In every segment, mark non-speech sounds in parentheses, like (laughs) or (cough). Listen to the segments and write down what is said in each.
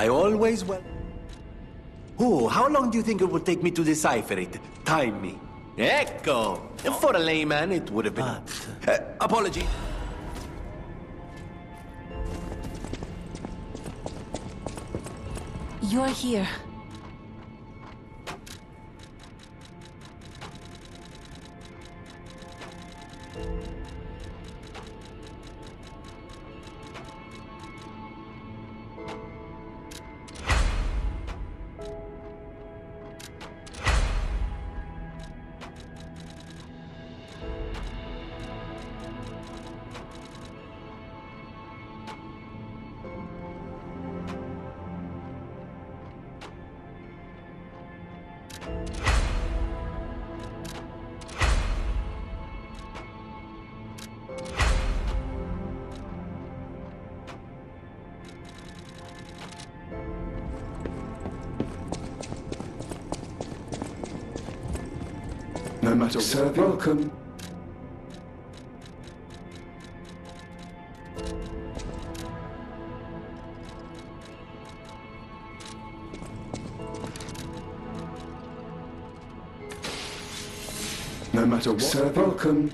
I always well. Oh, how long do you think it would take me to decipher it? Time me. Ecco! For a layman, it would have been... Uh, apology. You're here. Matter Sir, welcome. No matter what, Sir, welcome.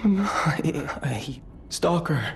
(laughs) I, I, stalker.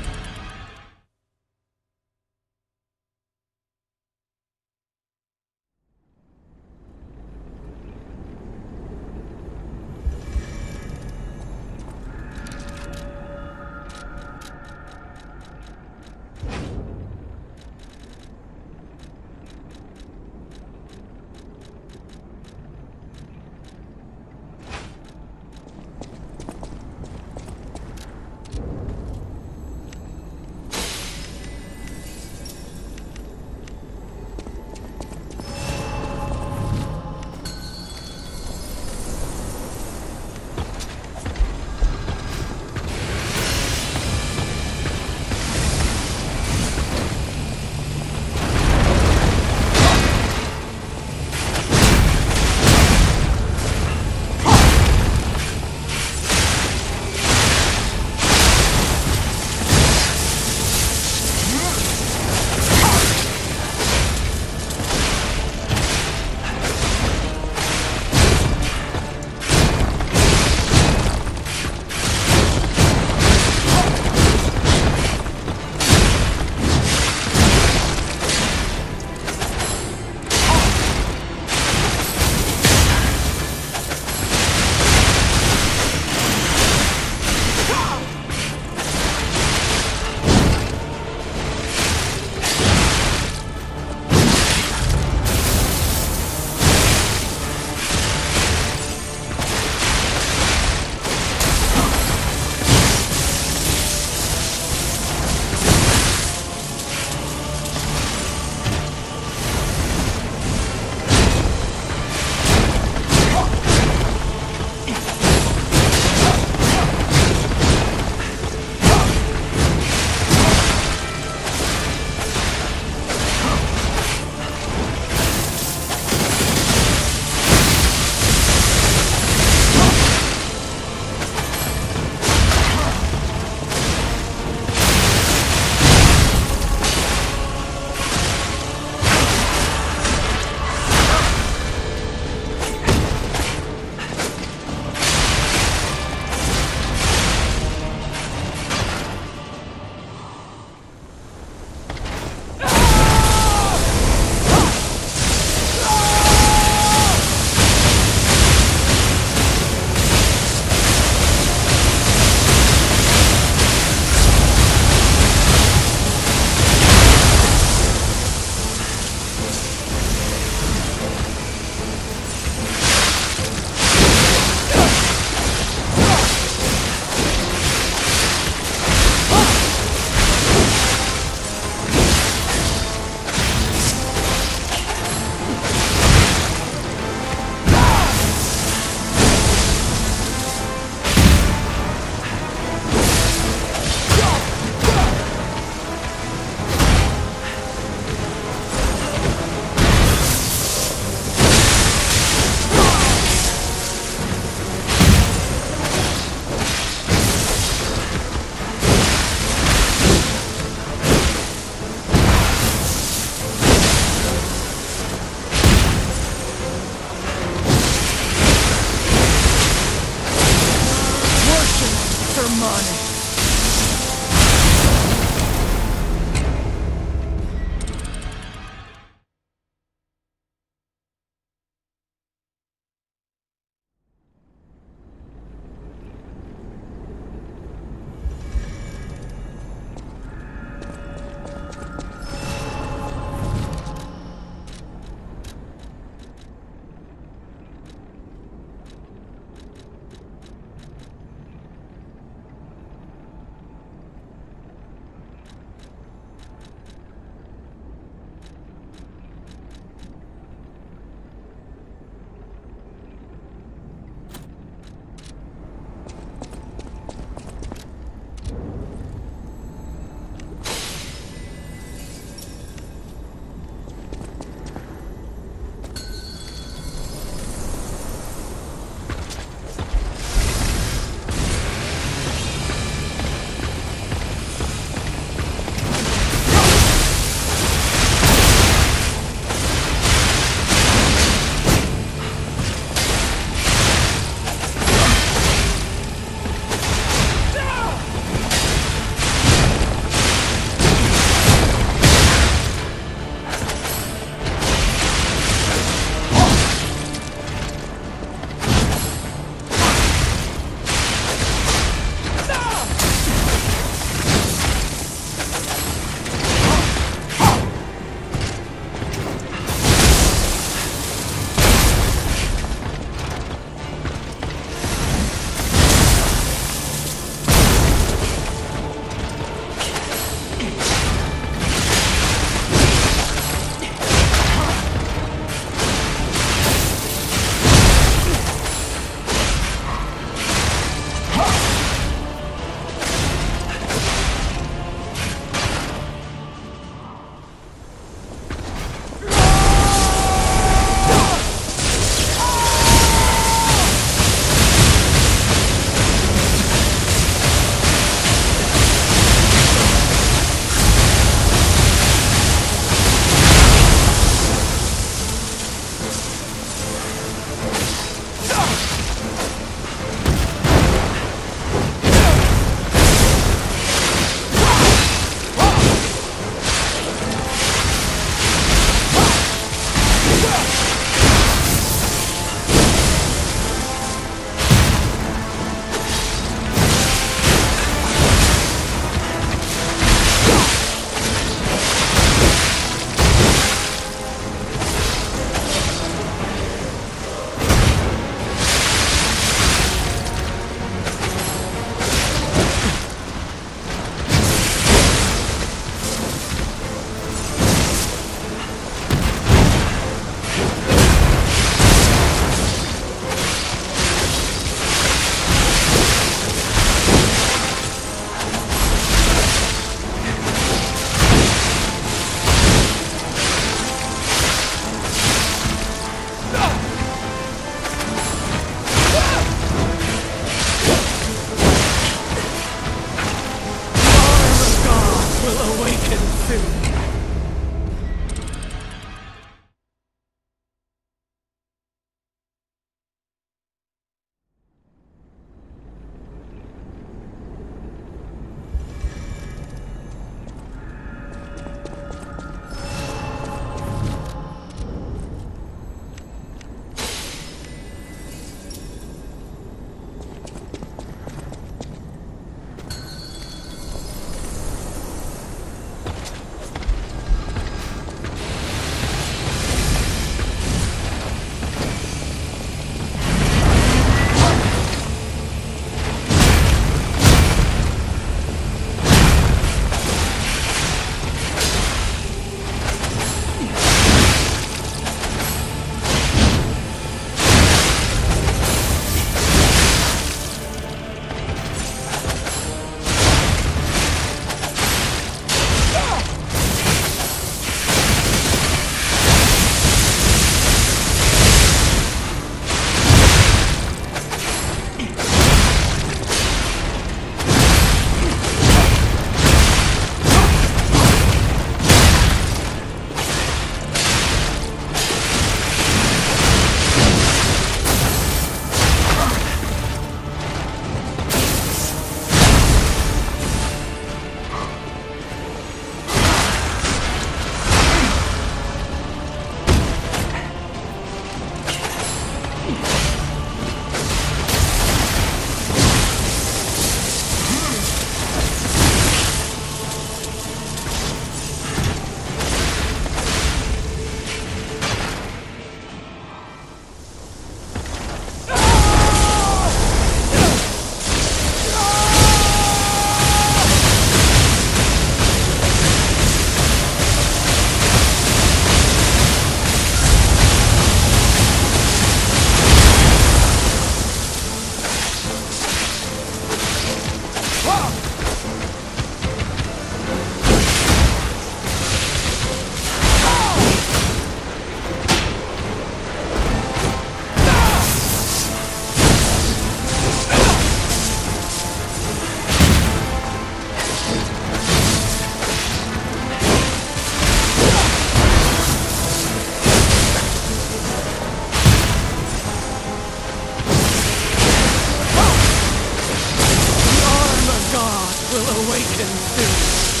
awaken soon.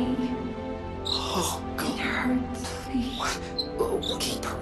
Oh, (gasps) It God. hurts, please. Oh, keep her.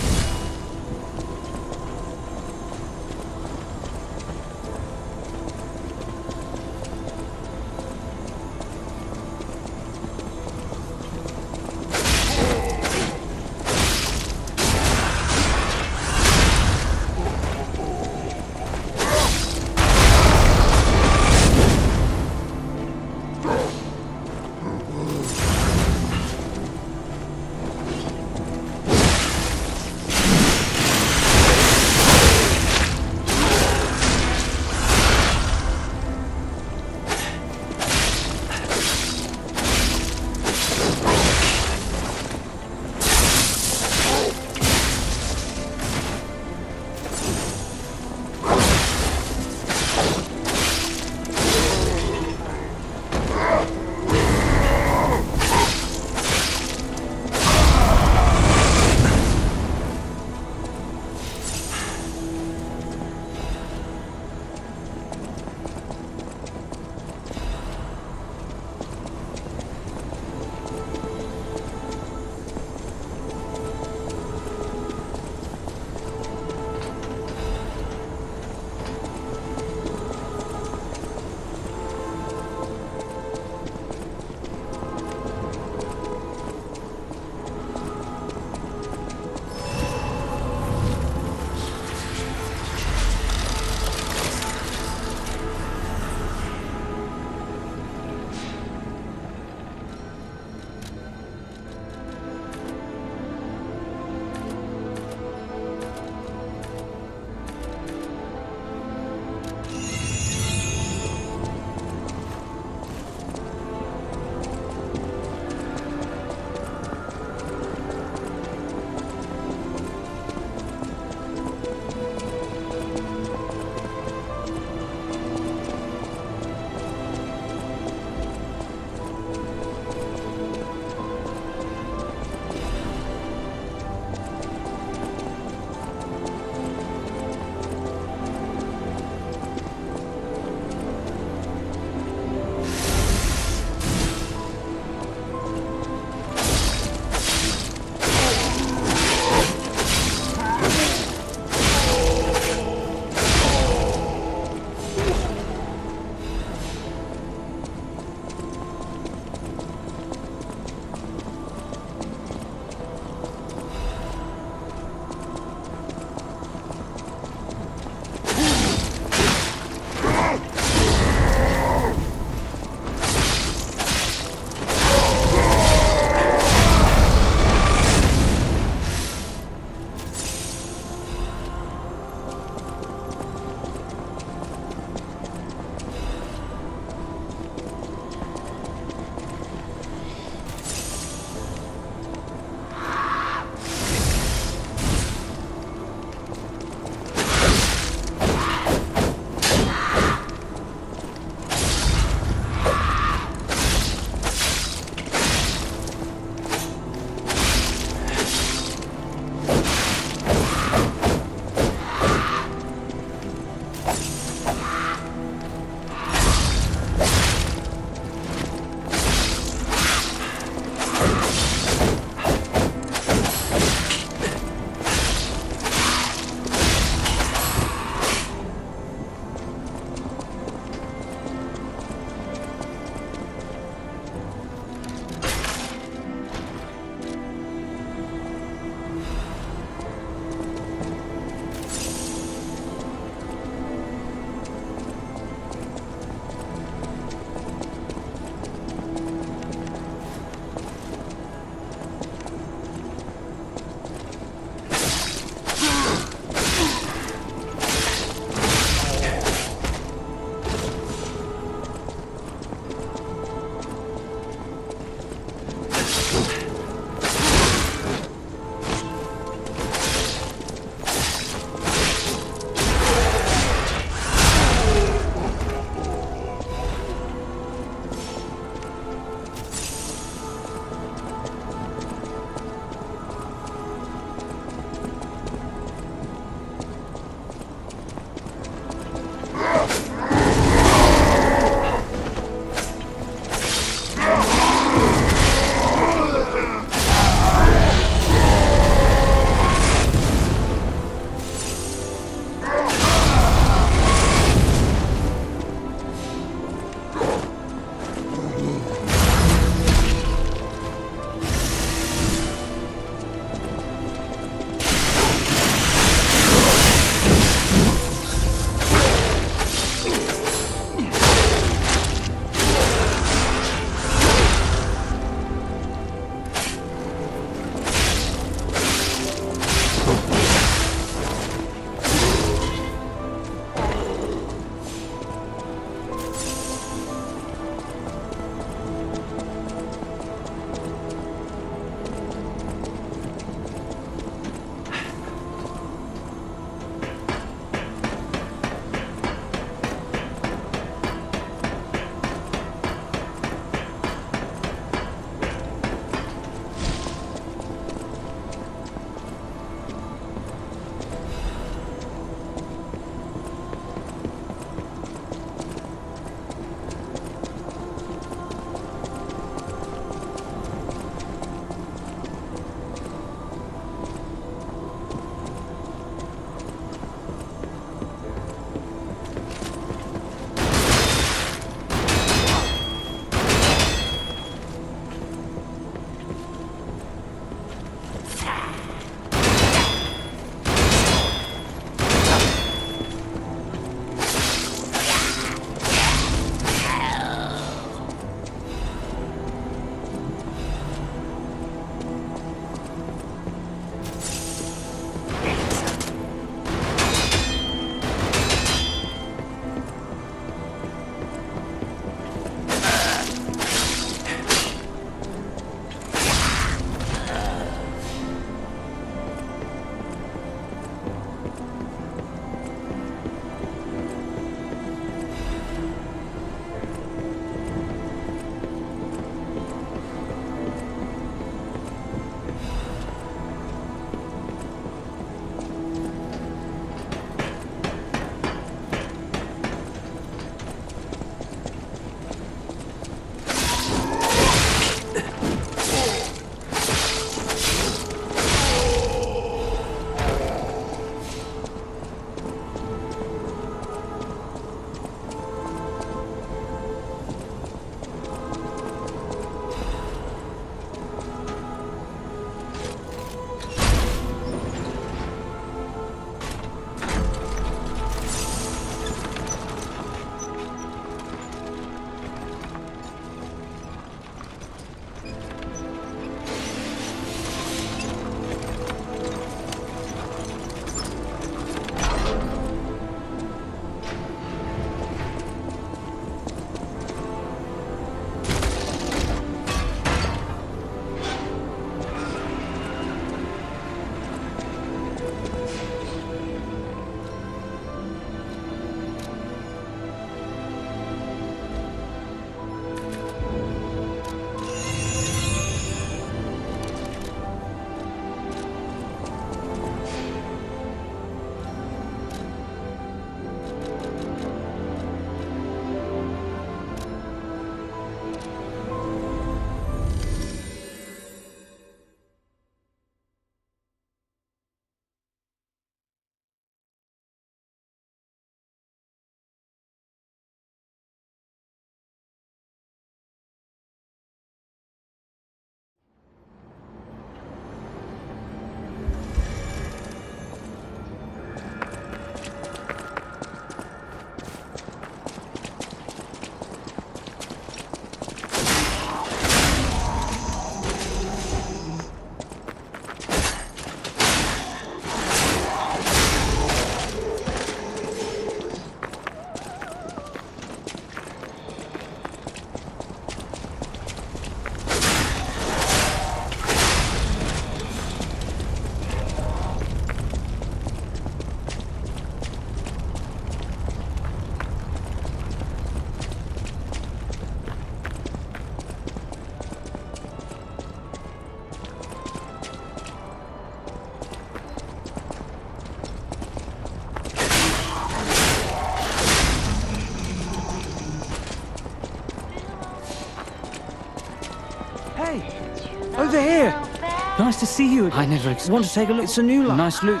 Nice to see you. I never ex- want to take a look. It's a new line. Nice loot.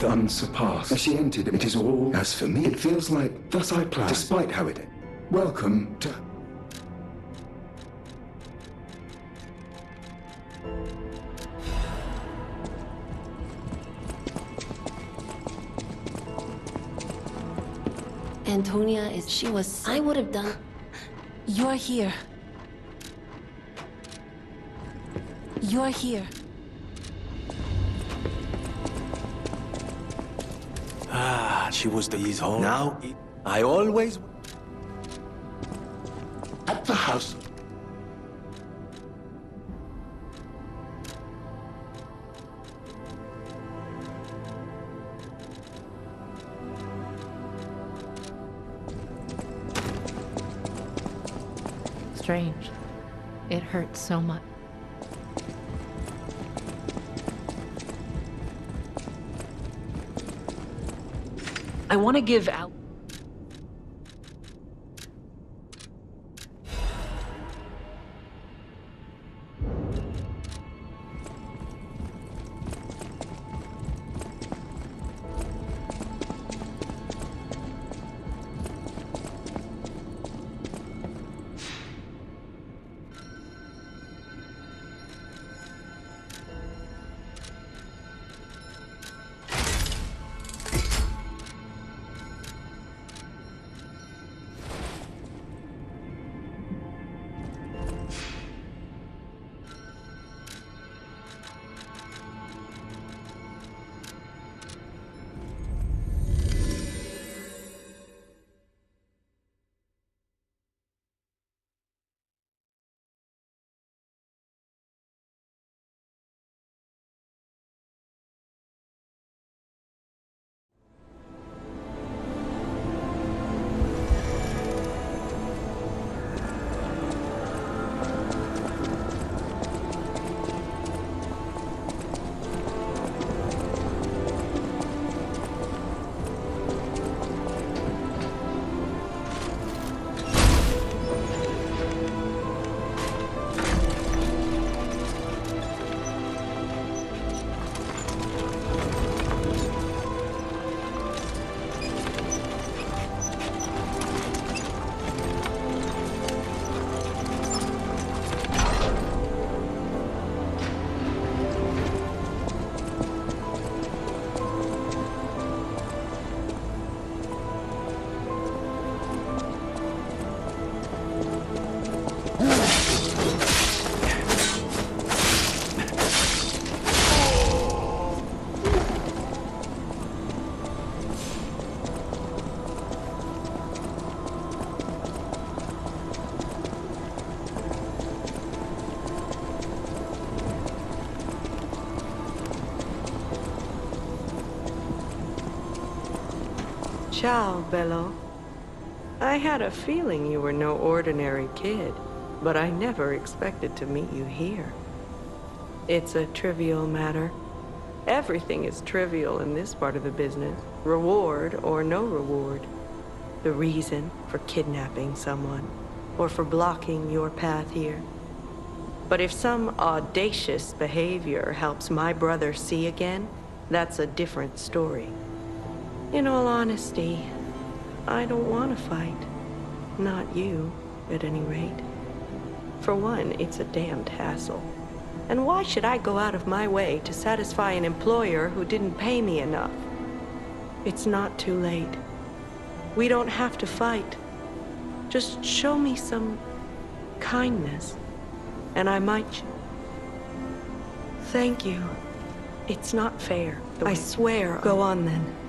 With unsurpassed. As she entered, it is all. As for me, it feels like thus I plan. Despite how it. Welcome to. Antonia is. She was. I would have done. You're here. You're here. She was the his home. Now, it- I always. At the house. Strange. It hurts so much. Want to give Ciao, Bello. I had a feeling you were no ordinary kid, but I never expected to meet you here. It's a trivial matter. Everything is trivial in this part of the business, reward or no reward. The reason for kidnapping someone, or for blocking your path here. But if some audacious behavior helps my brother see again, that's a different story. In all honesty, I don't want to fight. Not you, at any rate. For one, it's a damned hassle. And why should I go out of my way to satisfy an employer who didn't pay me enough? It's not too late. We don't have to fight. Just show me some kindness, and I might. Thank you. It's not fair. I swear. Go on then.